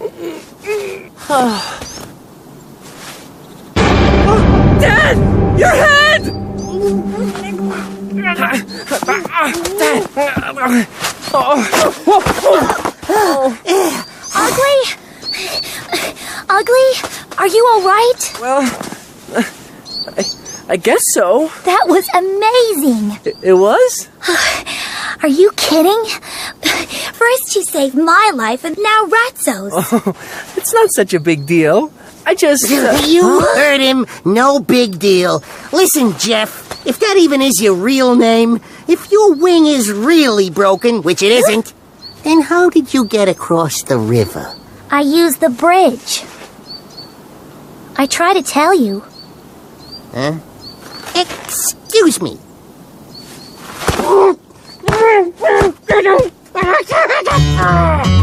Dad! Your head! Dad! Ugly? Ugly? Are you alright? Well, I, I guess so. That was amazing. It, it was? Are you kidding? First you saved my life and now Ratzo's. Oh, it's not such a big deal. I just. uh, You heard him. No big deal. Listen, Jeff, if that even is your real name, if your wing is really broken, which it isn't, then how did you get across the river? I used the bridge. I try to tell you. Huh? Excuse me. Ah.